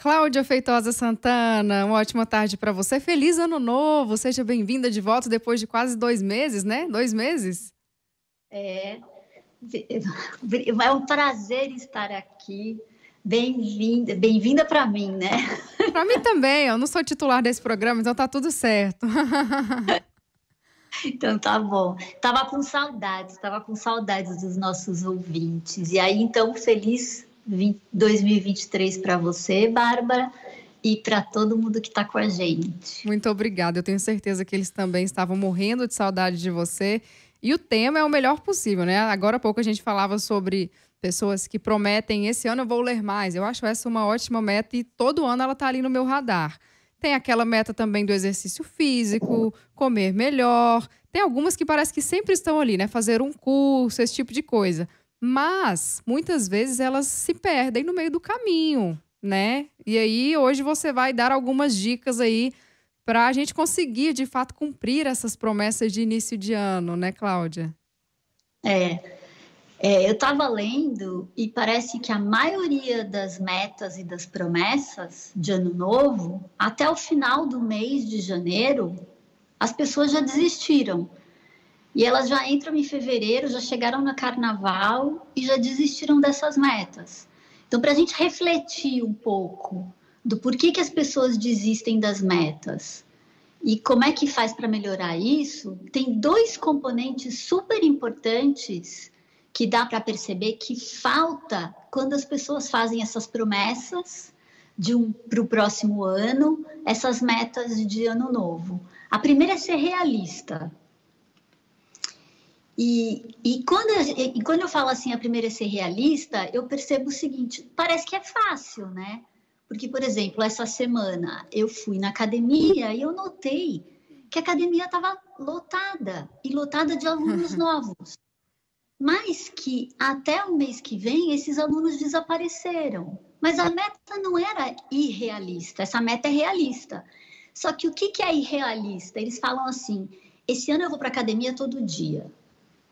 Cláudia Feitosa Santana, uma ótima tarde para você. Feliz ano novo! Seja bem-vinda de volta depois de quase dois meses, né? Dois meses? É, é um prazer estar aqui. Bem-vinda, bem-vinda para mim, né? Para mim também. Eu não sou titular desse programa, então tá tudo certo. Então tá bom. Tava com saudades, tava com saudades dos nossos ouvintes. E aí então feliz 2023 para você, Bárbara, e para todo mundo que está com a gente. Muito obrigada. Eu tenho certeza que eles também estavam morrendo de saudade de você. E o tema é o melhor possível, né? Agora há pouco a gente falava sobre pessoas que prometem esse ano eu vou ler mais. Eu acho essa uma ótima meta e todo ano ela está ali no meu radar. Tem aquela meta também do exercício físico, comer melhor. Tem algumas que parece que sempre estão ali, né? Fazer um curso, esse tipo de coisa. Mas muitas vezes elas se perdem no meio do caminho, né? E aí hoje você vai dar algumas dicas aí para a gente conseguir de fato cumprir essas promessas de início de ano, né, Cláudia? É, é eu estava lendo e parece que a maioria das metas e das promessas de ano novo, até o final do mês de janeiro, as pessoas já desistiram. E elas já entram em fevereiro, já chegaram no carnaval e já desistiram dessas metas. Então, para a gente refletir um pouco do porquê que as pessoas desistem das metas e como é que faz para melhorar isso, tem dois componentes super importantes que dá para perceber que falta quando as pessoas fazem essas promessas de um para o próximo ano, essas metas de ano novo. A primeira é ser realista. E, e, quando, eu, e quando eu falo assim, a primeira é ser realista, eu percebo o seguinte: parece que é fácil, né? Porque, por exemplo, essa semana eu fui na academia e eu notei que a academia estava lotada e lotada de alunos novos. Mas que até o mês que vem esses alunos desapareceram. Mas a meta não era irrealista, essa meta é realista. Só que o que, que é irrealista? Eles falam assim: esse ano eu vou para academia todo dia.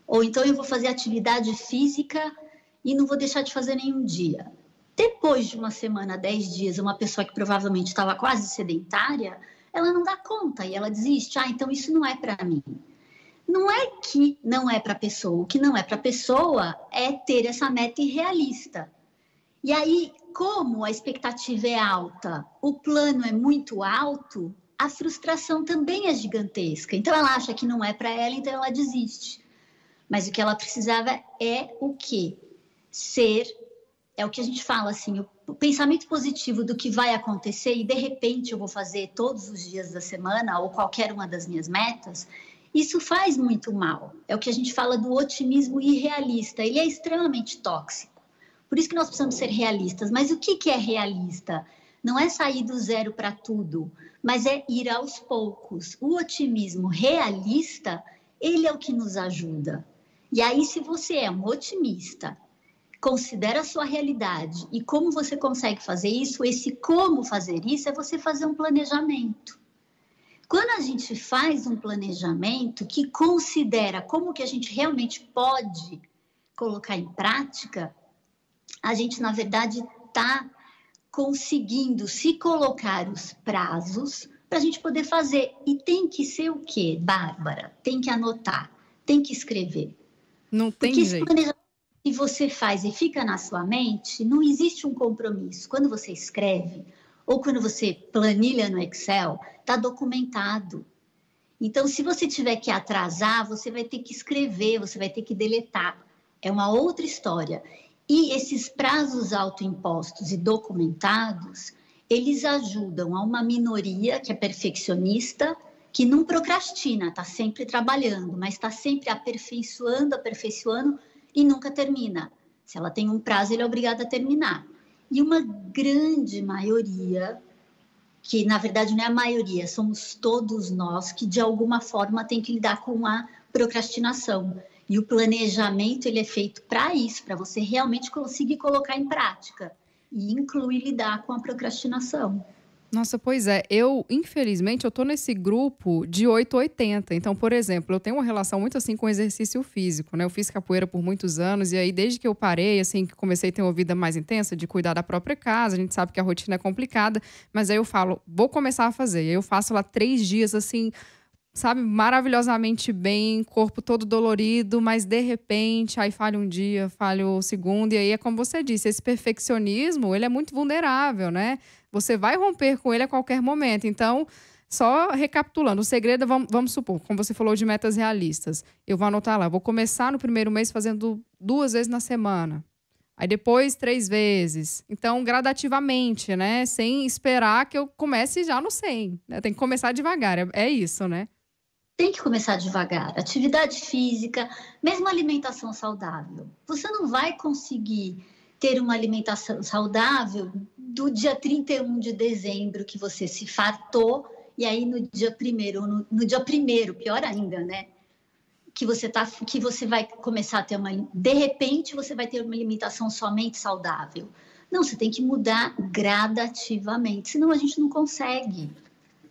Ou então eu vou fazer atividade física e não vou deixar de fazer nenhum dia. Depois de uma semana, dez dias, uma pessoa que provavelmente estava quase sedentária, ela não dá conta e ela desiste. Ah, então isso não é para mim. Não é que não é para a pessoa. O que não é para a pessoa é ter essa meta irrealista. E aí, como a expectativa é alta, o plano é muito alto, a frustração também é gigantesca. Então ela acha que não é para ela, então ela desiste. Mas o que ela precisava é o quê? Ser, é o que a gente fala assim, o pensamento positivo do que vai acontecer e de repente eu vou fazer todos os dias da semana ou qualquer uma das minhas metas, isso faz muito mal. É o que a gente fala do otimismo irrealista. Ele é extremamente tóxico. Por isso que nós precisamos ser realistas. Mas o que, que é realista? Não é sair do zero para tudo, mas é ir aos poucos. O otimismo realista, ele é o que nos ajuda. E aí, se você é um otimista, considera a sua realidade e como você consegue fazer isso, esse como fazer isso é você fazer um planejamento. Quando a gente faz um planejamento que considera como que a gente realmente pode colocar em prática, a gente, na verdade, está conseguindo se colocar os prazos para a gente poder fazer. E tem que ser o quê, Bárbara? Tem que anotar, tem que escrever. Não tem Porque jeito. que você faz e fica na sua mente, não existe um compromisso. Quando você escreve ou quando você planilha no Excel, está documentado. Então, se você tiver que atrasar, você vai ter que escrever, você vai ter que deletar. É uma outra história. E esses prazos autoimpostos e documentados, eles ajudam a uma minoria que é perfeccionista que não procrastina, está sempre trabalhando, mas está sempre aperfeiçoando, aperfeiçoando e nunca termina. Se ela tem um prazo, ele é obrigado a terminar. E uma grande maioria, que na verdade não é a maioria, somos todos nós que de alguma forma tem que lidar com a procrastinação. E o planejamento ele é feito para isso, para você realmente conseguir colocar em prática e incluir lidar com a procrastinação. Nossa, pois é. Eu, infelizmente, eu tô nesse grupo de 880. Então, por exemplo, eu tenho uma relação muito assim com exercício físico, né? Eu fiz capoeira por muitos anos e aí desde que eu parei, assim, que comecei a ter uma vida mais intensa de cuidar da própria casa, a gente sabe que a rotina é complicada, mas aí eu falo, vou começar a fazer. Aí eu faço lá três dias, assim, sabe, maravilhosamente bem, corpo todo dolorido, mas de repente, aí falha um dia, falha o segundo, e aí é como você disse, esse perfeccionismo, ele é muito vulnerável, né? Você vai romper com ele a qualquer momento. Então, só recapitulando, o segredo, vamos, vamos supor, como você falou de metas realistas, eu vou anotar lá, vou começar no primeiro mês fazendo duas vezes na semana. Aí depois três vezes. Então, gradativamente, né? Sem esperar que eu comece já no 100. Né? Tem que começar devagar. É, é isso, né? Tem que começar devagar. Atividade física, mesmo alimentação saudável. Você não vai conseguir ter uma alimentação saudável do dia 31 de dezembro que você se fartou e aí no dia primeiro, no, no dia primeiro, pior ainda, né? Que você tá, que você vai começar a ter uma, de repente você vai ter uma alimentação somente saudável. Não, você tem que mudar gradativamente, senão a gente não consegue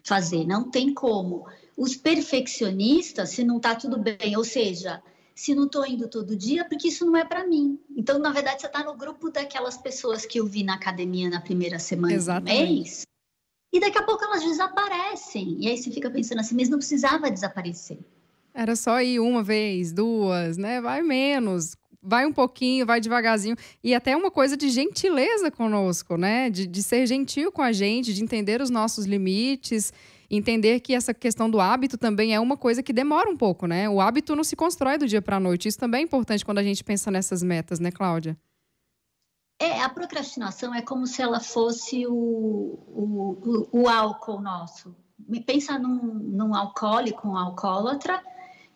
fazer, não tem como. Os perfeccionistas, se não está tudo bem, ou seja, se não estou indo todo dia, porque isso não é para mim. Então, na verdade, você está no grupo daquelas pessoas que eu vi na academia na primeira semana Exatamente. do mês, e daqui a pouco elas desaparecem. E aí você fica pensando assim, mas não precisava desaparecer. Era só ir uma vez, duas, né? Vai menos. Vai um pouquinho, vai devagarzinho. E até uma coisa de gentileza conosco, né? De, de ser gentil com a gente, de entender os nossos limites entender que essa questão do hábito também é uma coisa que demora um pouco, né? O hábito não se constrói do dia para a noite. Isso também é importante quando a gente pensa nessas metas, né, Cláudia? É, a procrastinação é como se ela fosse o, o, o, o álcool nosso. Pensa num, num alcoólico, um alcoólatra,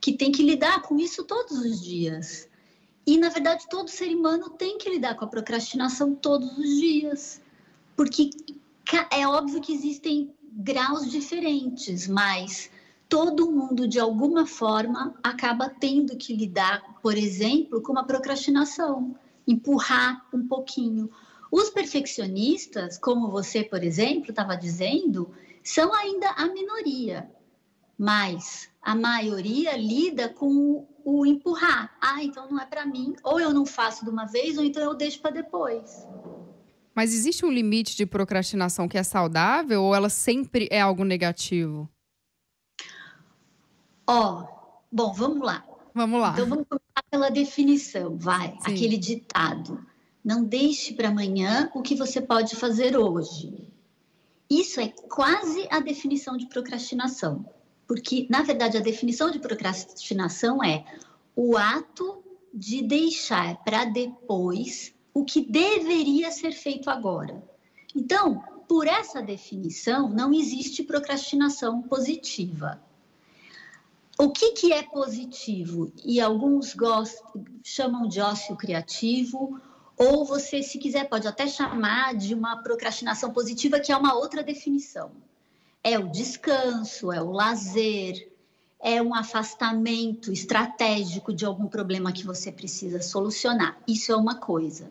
que tem que lidar com isso todos os dias. E, na verdade, todo ser humano tem que lidar com a procrastinação todos os dias. Porque é óbvio que existem graus diferentes, mas todo mundo, de alguma forma, acaba tendo que lidar, por exemplo, com uma procrastinação, empurrar um pouquinho. Os perfeccionistas, como você, por exemplo, estava dizendo, são ainda a minoria, mas a maioria lida com o empurrar. Ah, então não é para mim, ou eu não faço de uma vez, ou então eu deixo para depois. Mas existe um limite de procrastinação que é saudável ou ela sempre é algo negativo? Ó, oh, bom, vamos lá. Vamos lá. Então vamos começar pela definição, vai. Sim. Aquele ditado. Não deixe para amanhã o que você pode fazer hoje. Isso é quase a definição de procrastinação. Porque, na verdade, a definição de procrastinação é o ato de deixar para depois o que deveria ser feito agora. Então, por essa definição, não existe procrastinação positiva. O que, que é positivo? E alguns gostam, chamam de ócio criativo, ou você, se quiser, pode até chamar de uma procrastinação positiva, que é uma outra definição. É o descanso, é o lazer, é um afastamento estratégico de algum problema que você precisa solucionar. Isso é uma coisa.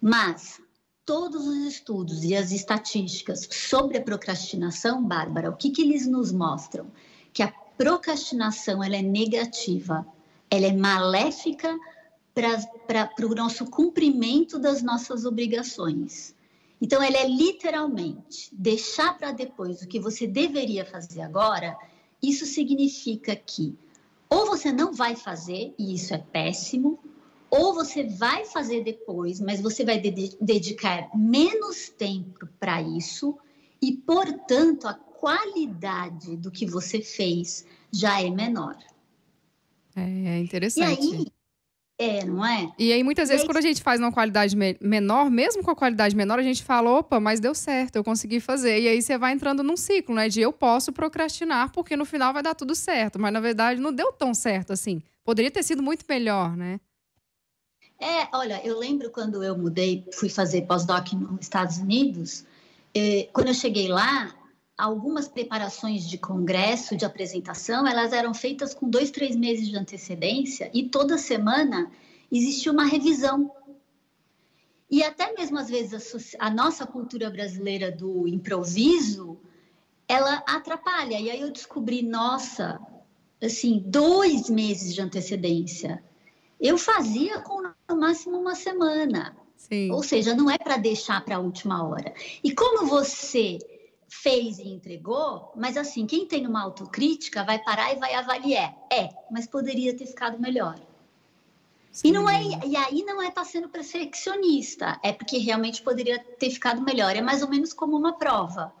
Mas todos os estudos e as estatísticas sobre a procrastinação, Bárbara, o que, que eles nos mostram? Que a procrastinação ela é negativa, ela é maléfica para o nosso cumprimento das nossas obrigações. Então, ela é literalmente deixar para depois o que você deveria fazer agora. Isso significa que ou você não vai fazer, e isso é péssimo, ou você vai fazer depois, mas você vai de dedicar menos tempo para isso e, portanto, a qualidade do que você fez já é menor. É interessante. E aí, é, não é? E aí, muitas vezes, aí, quando a gente faz uma qualidade me menor, mesmo com a qualidade menor, a gente fala, opa, mas deu certo, eu consegui fazer. E aí você vai entrando num ciclo, né? De eu posso procrastinar, porque no final vai dar tudo certo. Mas, na verdade, não deu tão certo assim. Poderia ter sido muito melhor, né? É, olha, eu lembro quando eu mudei, fui fazer pós-doc nos Estados Unidos, eh, quando eu cheguei lá, algumas preparações de congresso, de apresentação, elas eram feitas com dois, três meses de antecedência e toda semana existia uma revisão. E até mesmo às vezes a, a nossa cultura brasileira do improviso, ela atrapalha. E aí eu descobri, nossa, assim, dois meses de antecedência. Eu fazia com no máximo uma semana. Sim. Ou seja, não é para deixar para a última hora. E como você fez e entregou, mas assim, quem tem uma autocrítica vai parar e vai avaliar. É, mas poderia ter ficado melhor. Sim. E, não é, e aí não é estar tá sendo perfeccionista, é porque realmente poderia ter ficado melhor. É mais ou menos como uma prova.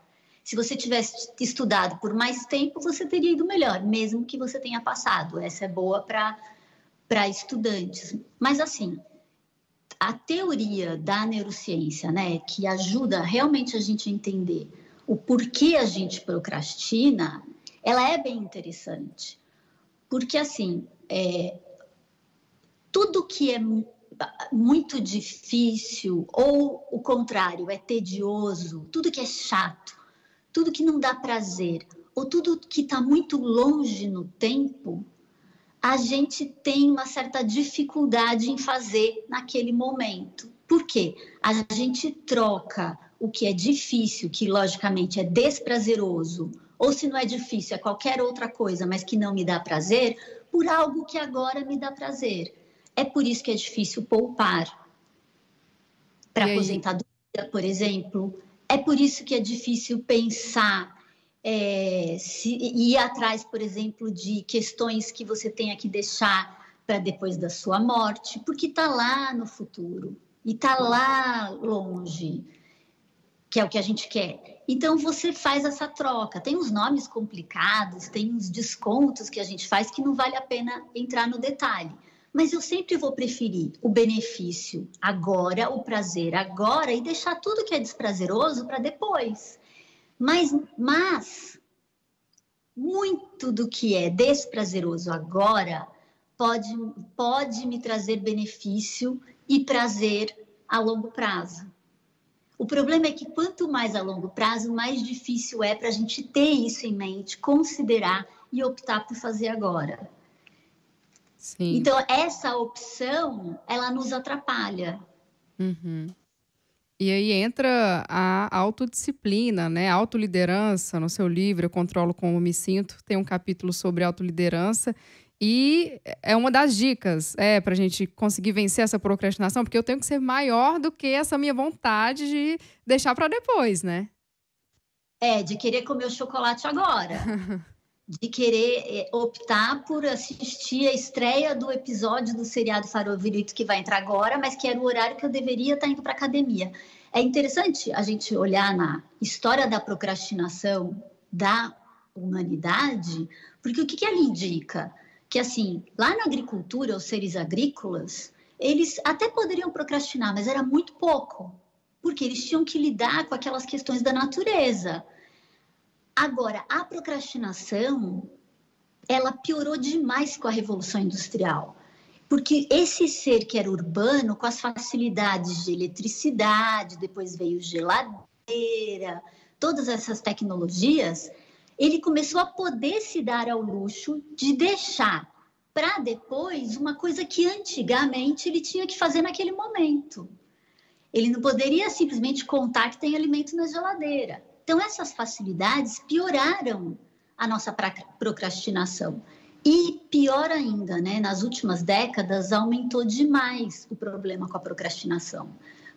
Se você tivesse estudado por mais tempo, você teria ido melhor, mesmo que você tenha passado. Essa é boa para estudantes. Mas assim, a teoria da neurociência, né, que ajuda realmente a gente a entender o porquê a gente procrastina, ela é bem interessante. Porque, assim, é, tudo que é muito difícil, ou o contrário, é tedioso, tudo que é chato, tudo que não dá prazer, ou tudo que está muito longe no tempo, a gente tem uma certa dificuldade em fazer naquele momento. Por quê? A gente troca o que é difícil, que logicamente é desprazeroso, ou se não é difícil, é qualquer outra coisa, mas que não me dá prazer, por algo que agora me dá prazer. É por isso que é difícil poupar. Para aposentadoria, por exemplo, é por isso que é difícil pensar, é, se, ir atrás, por exemplo, de questões que você tenha que deixar para depois da sua morte, porque está lá no futuro e está lá longe, que é o que a gente quer. Então você faz essa troca. Tem uns nomes complicados, tem uns descontos que a gente faz que não vale a pena entrar no detalhe mas eu sempre vou preferir o benefício agora, o prazer agora e deixar tudo que é desprazeroso para depois. Mas, mas muito do que é desprazeroso agora pode, pode me trazer benefício e prazer a longo prazo. O problema é que quanto mais a longo prazo, mais difícil é para a gente ter isso em mente, considerar e optar por fazer agora. Sim. Então, essa opção, ela nos atrapalha. Uhum. E aí entra a autodisciplina, né? A autoliderança. No seu livro, Eu Controlo Como Me Sinto, tem um capítulo sobre autoliderança. E é uma das dicas é, para a gente conseguir vencer essa procrastinação, porque eu tenho que ser maior do que essa minha vontade de deixar para depois, né? É, de querer comer o chocolate agora. de querer é, optar por assistir a estreia do episódio do seriado Favorito que vai entrar agora, mas que era o horário que eu deveria estar indo para academia. É interessante a gente olhar na história da procrastinação da humanidade, porque o que, que ela indica? Que assim, lá na agricultura, os seres agrícolas, eles até poderiam procrastinar, mas era muito pouco, porque eles tinham que lidar com aquelas questões da natureza Agora, a procrastinação, ela piorou demais com a Revolução Industrial. Porque esse ser que era urbano, com as facilidades de eletricidade, depois veio geladeira, todas essas tecnologias, ele começou a poder se dar ao luxo de deixar para depois uma coisa que antigamente ele tinha que fazer naquele momento. Ele não poderia simplesmente contar que tem alimento na geladeira. Então, essas facilidades pioraram a nossa procrastinação. E pior ainda, né, nas últimas décadas aumentou demais o problema com a procrastinação.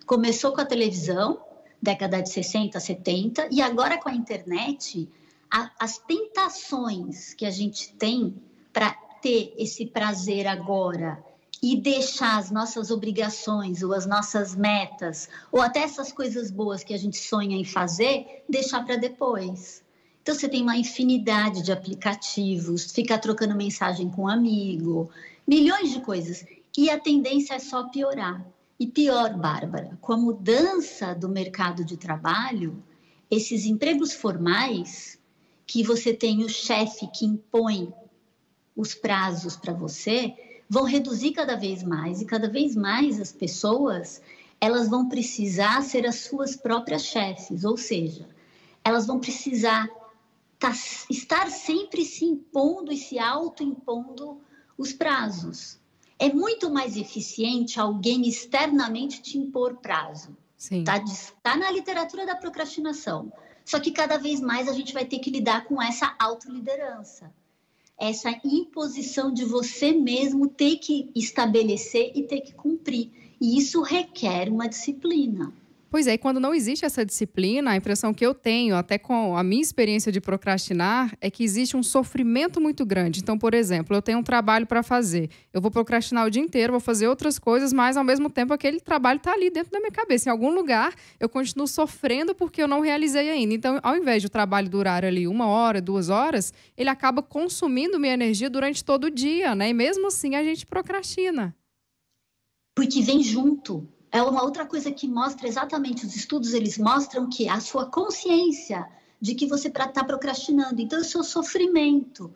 Começou com a televisão, década de 60, 70, e agora com a internet, a, as tentações que a gente tem para ter esse prazer agora e deixar as nossas obrigações ou as nossas metas ou até essas coisas boas que a gente sonha em fazer, deixar para depois. Então você tem uma infinidade de aplicativos, fica trocando mensagem com um amigo, milhões de coisas e a tendência é só piorar. E pior, Bárbara, com a mudança do mercado de trabalho, esses empregos formais que você tem o chefe que impõe os prazos para você, vão reduzir cada vez mais e cada vez mais as pessoas elas vão precisar ser as suas próprias chefes, ou seja, elas vão precisar tá, estar sempre se impondo e se autoimpondo os prazos. É muito mais eficiente alguém externamente te impor prazo. Sim. Tá, tá na literatura da procrastinação. Só que cada vez mais a gente vai ter que lidar com essa autoliderança. Essa imposição de você mesmo ter que estabelecer e ter que cumprir. E isso requer uma disciplina. Pois é, e quando não existe essa disciplina, a impressão que eu tenho, até com a minha experiência de procrastinar, é que existe um sofrimento muito grande. Então, por exemplo, eu tenho um trabalho para fazer, eu vou procrastinar o dia inteiro, vou fazer outras coisas, mas ao mesmo tempo aquele trabalho está ali dentro da minha cabeça. Em algum lugar, eu continuo sofrendo porque eu não realizei ainda. Então, ao invés de o trabalho durar ali uma hora, duas horas, ele acaba consumindo minha energia durante todo o dia, né? E mesmo assim a gente procrastina. Porque vem junto é uma outra coisa que mostra exatamente os estudos eles mostram que a sua consciência de que você está procrastinando então o seu sofrimento.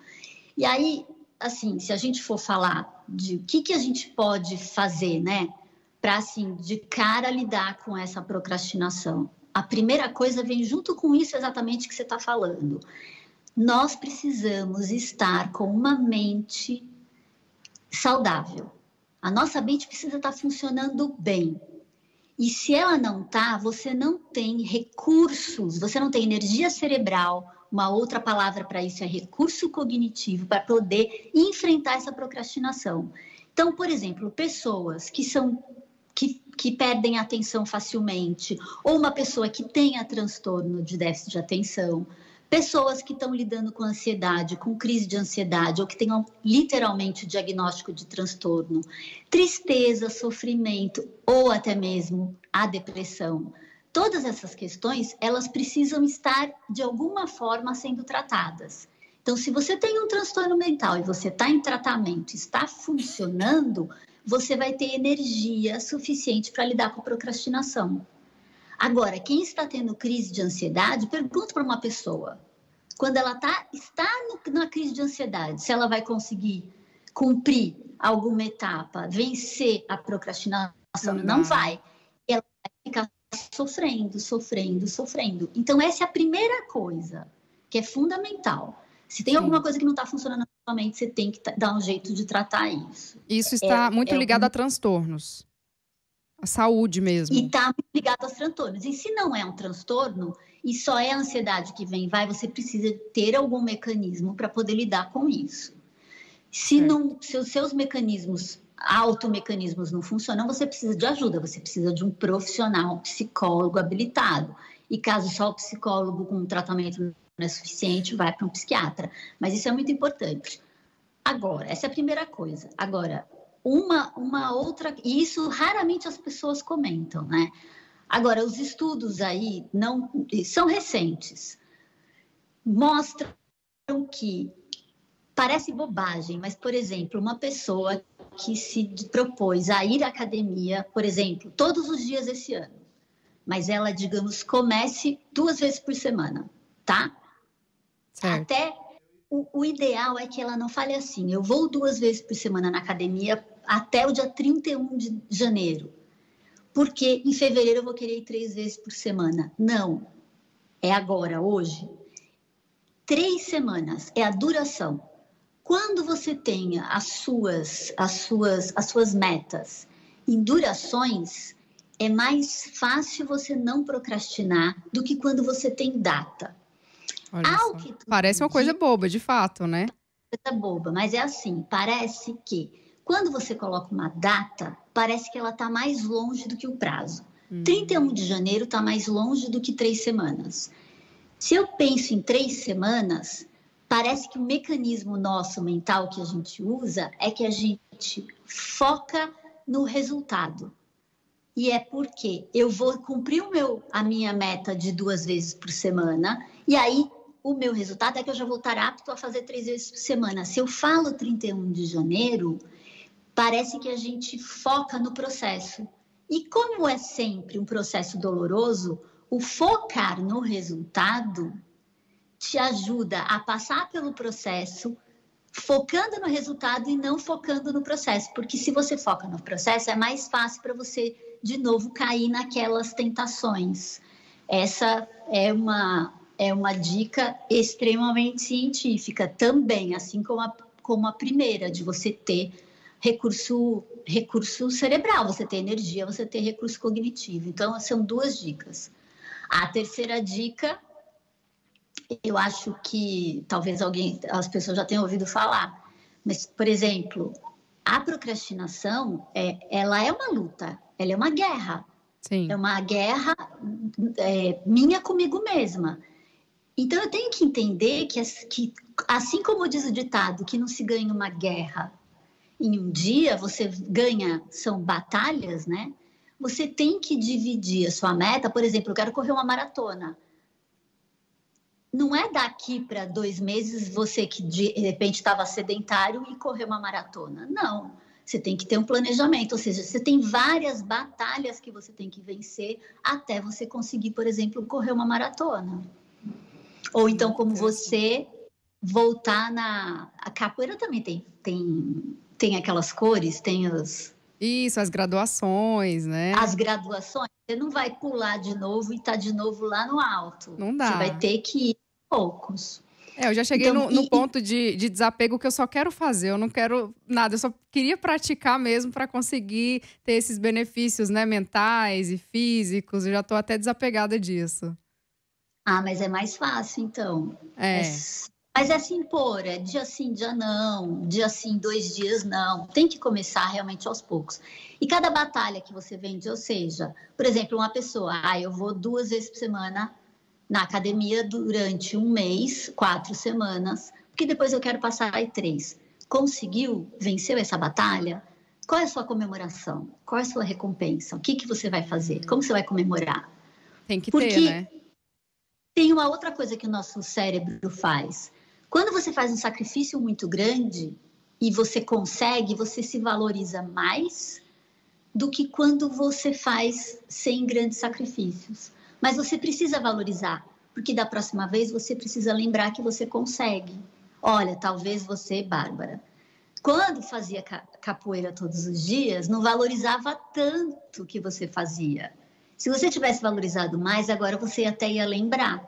E aí assim se a gente for falar de o que que a gente pode fazer né para assim de cara lidar com essa procrastinação a primeira coisa vem junto com isso exatamente que você está falando. Nós precisamos estar com uma mente saudável a nossa mente precisa estar tá funcionando bem. E se ela não está, você não tem recursos, você não tem energia cerebral. Uma outra palavra para isso é recurso cognitivo para poder enfrentar essa procrastinação. Então, por exemplo, pessoas que são que, que perdem atenção facilmente, ou uma pessoa que tenha transtorno de déficit de atenção, Pessoas que estão lidando com ansiedade, com crise de ansiedade, ou que tenham literalmente o diagnóstico de transtorno, tristeza, sofrimento, ou até mesmo a depressão. Todas essas questões, elas precisam estar de alguma forma sendo tratadas. Então, se você tem um transtorno mental e você está em tratamento, está funcionando, você vai ter energia suficiente para lidar com procrastinação. Agora, quem está tendo crise de ansiedade, pergunta para uma pessoa, quando ela tá, está no, na crise de ansiedade, se ela vai conseguir cumprir alguma etapa, vencer a procrastinação, não, não vai. Ela vai ficar sofrendo, sofrendo, sofrendo. Então, essa é a primeira coisa que é fundamental. Se tem Sim. alguma coisa que não está funcionando normalmente, você tem que dar um jeito de tratar isso. Isso está é, muito é ligado um... a transtornos. A saúde mesmo. E está ligado aos transtornos. E se não é um transtorno, e só é a ansiedade que vem e vai, você precisa ter algum mecanismo para poder lidar com isso. Se, não, se os seus mecanismos, automecanismos não funcionam, você precisa de ajuda, você precisa de um profissional, um psicólogo habilitado. E caso só o psicólogo com um tratamento não é suficiente, vai para um psiquiatra. Mas isso é muito importante. Agora, essa é a primeira coisa. Agora, uma, uma outra, e isso raramente as pessoas comentam, né? Agora, os estudos aí não são recentes, mostram que parece bobagem, mas, por exemplo, uma pessoa que se propôs a ir à academia, por exemplo, todos os dias esse ano, mas ela, digamos, comece duas vezes por semana, tá? Certo. Até o, o, ideal é que ela não fale assim: eu vou duas vezes por semana na academia até o dia 31 de janeiro, porque em fevereiro eu vou querer ir três vezes por semana. Não, é agora, hoje. Três semanas é a duração. Quando você tenha as suas, as suas, as suas metas em durações, é mais fácil você não procrastinar do que quando você tem data. Parece uma coisa boba, de fato, né? Coisa boba, mas é assim, parece que quando você coloca uma data, parece que ela está mais longe do que o prazo. Uhum. 31 de janeiro está mais longe do que três semanas. Se eu penso em três semanas, parece que o mecanismo nosso mental que a gente usa é que a gente foca no resultado. E é porque eu vou cumprir o meu, a minha meta de duas vezes por semana, e aí o meu resultado é que eu já vou estar apto a fazer três vezes por semana. Se eu falo 31 de janeiro, parece que a gente foca no processo. E como é sempre um processo doloroso, o focar no resultado te ajuda a passar pelo processo focando no resultado e não focando no processo, porque se você foca no processo é mais fácil para você de novo cair naquelas tentações. Essa é uma é uma dica extremamente científica também, assim como a, como a primeira de você ter recurso recurso cerebral, você tem energia, você tem recurso cognitivo. Então, são duas dicas. A terceira dica, eu acho que talvez alguém, as pessoas já tenham ouvido falar, mas, por exemplo, a procrastinação, é, ela é uma luta, ela é uma guerra. Sim. É uma guerra é, minha comigo mesma. Então, eu tenho que entender que, que, assim como diz o ditado, que não se ganha uma guerra em um dia, você ganha, são batalhas, né? Você tem que dividir a sua meta. Por exemplo, eu quero correr uma maratona. Não é daqui para dois meses você que de repente estava sedentário e correr uma maratona. Não. Você tem que ter um planejamento, ou seja, você tem várias batalhas que você tem que vencer até você conseguir, por exemplo, correr uma maratona. Ou então, como você voltar na. A capoeira também tem, tem tem aquelas cores, tem os. Isso, as graduações, né? As graduações, você não vai pular de novo e estar tá de novo lá no alto. Não dá. Você vai ter que ir poucos. É, eu já cheguei então, no, no e... ponto de, de desapego que eu só quero fazer, eu não quero nada, eu só queria praticar mesmo para conseguir ter esses benefícios, né, mentais e físicos. Eu já estou até desapegada disso. Ah, mas é mais fácil, então. É. é mas é se impor, é dia sim, dia não, dia sim, dois dias não. Tem que começar realmente aos poucos. E cada batalha que você vende, ou seja, por exemplo, uma pessoa, ah, eu vou duas vezes por semana na academia durante um mês, quatro semanas, porque depois eu quero passar aí três. Conseguiu? Venceu essa batalha? Qual é a sua comemoração? Qual é a sua recompensa? O que, que você vai fazer? Como você vai comemorar? Tem que porque ter, né? Tem uma outra coisa que o nosso cérebro faz quando você faz um sacrifício muito grande e você consegue, você se valoriza mais do que quando você faz sem grandes sacrifícios. Mas você precisa valorizar, porque da próxima vez você precisa lembrar que você consegue. Olha, talvez você, Bárbara, quando fazia capoeira todos os dias, não valorizava tanto o que você fazia. Se você tivesse valorizado mais, agora você até ia lembrar.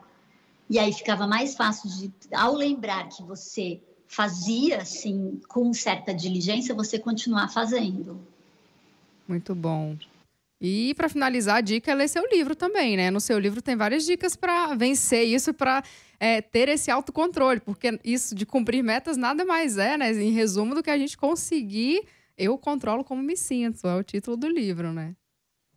E aí ficava mais fácil de, ao lembrar que você fazia assim com certa diligência, você continuar fazendo. Muito bom. E para finalizar, a dica é ler seu livro também, né? No seu livro tem várias dicas para vencer isso, para é, ter esse autocontrole, porque isso de cumprir metas nada mais é, né? Em resumo, do que a gente conseguir, eu controlo como me sinto. É o título do livro, né?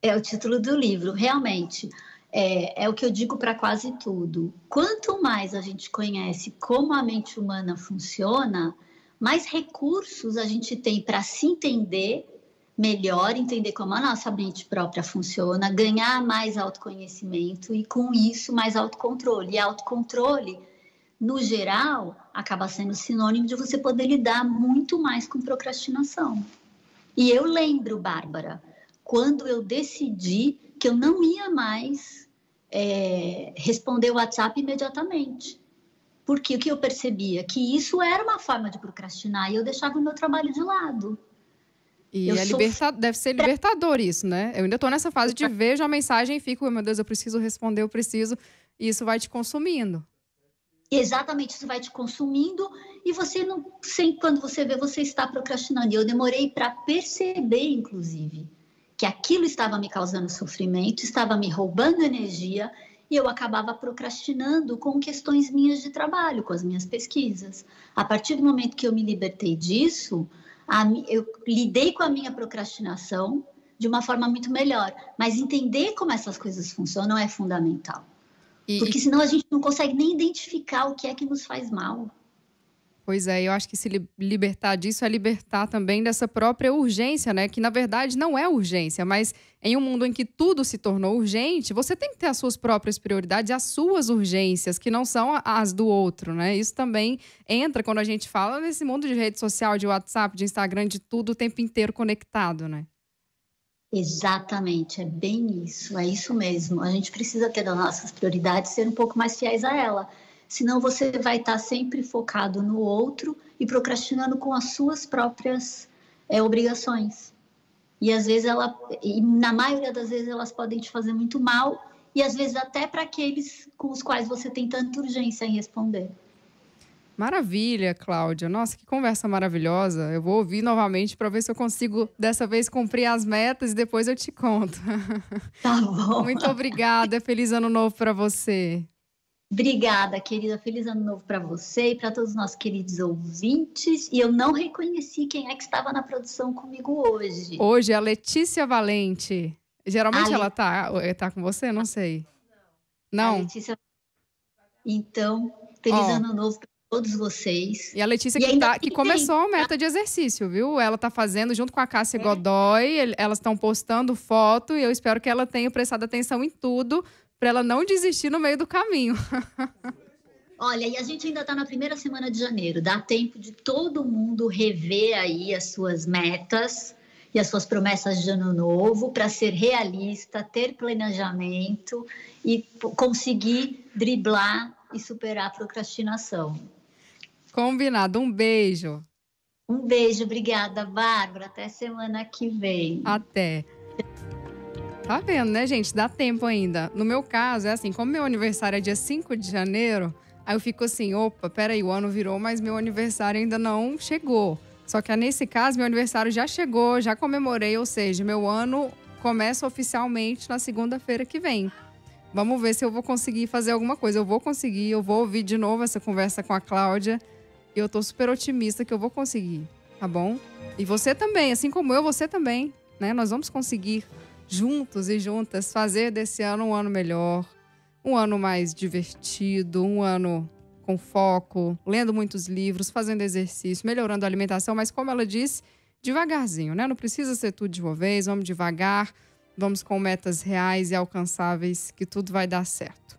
É o título do livro, realmente. É, é o que eu digo para quase tudo. Quanto mais a gente conhece como a mente humana funciona, mais recursos a gente tem para se entender melhor, entender como a nossa mente própria funciona, ganhar mais autoconhecimento e, com isso, mais autocontrole. E autocontrole, no geral, acaba sendo sinônimo de você poder lidar muito mais com procrastinação. E eu lembro, Bárbara, quando eu decidi que eu não ia mais é, responder o WhatsApp imediatamente. Porque o que eu percebia? Que isso era uma forma de procrastinar e eu deixava o meu trabalho de lado. E é liberta... deve ser libertador isso, né? Eu ainda estou nessa fase de vejo a mensagem e fico, meu Deus, eu preciso responder, eu preciso. E isso vai te consumindo. Exatamente, isso vai te consumindo e você não, sem quando você vê, você está procrastinando. E eu demorei para perceber, inclusive, que aquilo estava me causando sofrimento, estava me roubando energia e eu acabava procrastinando com questões minhas de trabalho, com as minhas pesquisas. A partir do momento que eu me libertei disso, a, eu lidei com a minha procrastinação de uma forma muito melhor. Mas entender como essas coisas funcionam é fundamental. E, Porque senão a gente não consegue nem identificar o que é que nos faz mal. Pois é, eu acho que se libertar disso é libertar também dessa própria urgência, né? Que na verdade não é urgência, mas em um mundo em que tudo se tornou urgente, você tem que ter as suas próprias prioridades, as suas urgências, que não são as do outro, né? Isso também entra quando a gente fala nesse mundo de rede social, de WhatsApp, de Instagram, de tudo o tempo inteiro conectado, né? Exatamente, é bem isso, é isso mesmo. A gente precisa ter as nossas prioridades, ser um pouco mais fiéis a ela senão você vai estar sempre focado no outro e procrastinando com as suas próprias é, obrigações. E às vezes ela, e na maioria das vezes elas podem te fazer muito mal e às vezes até para aqueles com os quais você tem tanta urgência em responder. Maravilha, Cláudia. Nossa, que conversa maravilhosa. Eu vou ouvir novamente para ver se eu consigo dessa vez cumprir as metas e depois eu te conto. Tá bom. Muito obrigada. Feliz ano novo para você. Obrigada, querida. Feliz ano novo para você e para todos os nossos queridos ouvintes. E eu não reconheci quem é que estava na produção comigo hoje. Hoje é a Letícia Valente. Geralmente a ela tá, tá com você? Não sei. Não. Letícia... Então, feliz oh. ano novo para todos vocês. E a Letícia que, tá, que começou a meta de exercício, viu? Ela tá fazendo junto com a Cássia é. Godoy. Elas estão postando foto e eu espero que ela tenha prestado atenção em tudo para ela não desistir no meio do caminho. Olha, e a gente ainda está na primeira semana de janeiro. Dá tempo de todo mundo rever aí as suas metas e as suas promessas de ano novo para ser realista, ter planejamento e conseguir driblar e superar a procrastinação. Combinado. Um beijo. Um beijo, obrigada, Bárbara. Até semana que vem. Até. Tá vendo, né, gente? Dá tempo ainda. No meu caso, é assim, como meu aniversário é dia 5 de janeiro, aí eu fico assim, opa, peraí, o ano virou, mas meu aniversário ainda não chegou. Só que nesse caso, meu aniversário já chegou, já comemorei, ou seja, meu ano começa oficialmente na segunda-feira que vem. Vamos ver se eu vou conseguir fazer alguma coisa. Eu vou conseguir, eu vou ouvir de novo essa conversa com a Cláudia. E eu tô super otimista que eu vou conseguir, tá bom? E você também, assim como eu, você também, né? Nós vamos conseguir juntos e juntas, fazer desse ano um ano melhor, um ano mais divertido, um ano com foco, lendo muitos livros, fazendo exercício, melhorando a alimentação, mas como ela disse, devagarzinho, né? Não precisa ser tudo de uma vez, vamos devagar, vamos com metas reais e alcançáveis, que tudo vai dar certo.